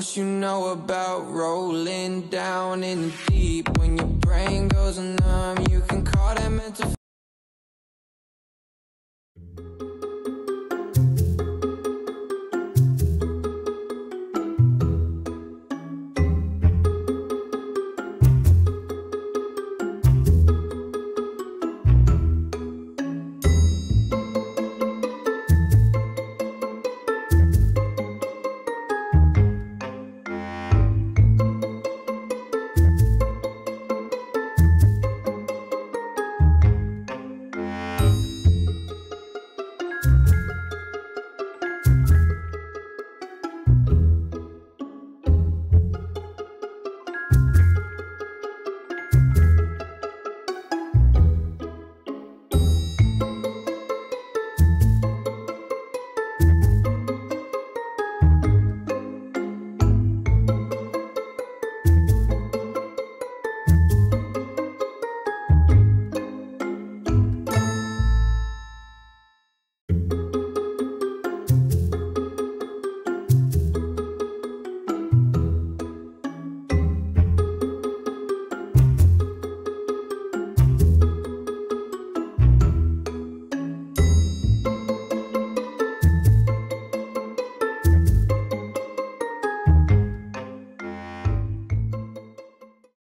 What you know about rolling down in the deep? When your brain goes numb, you can call that mental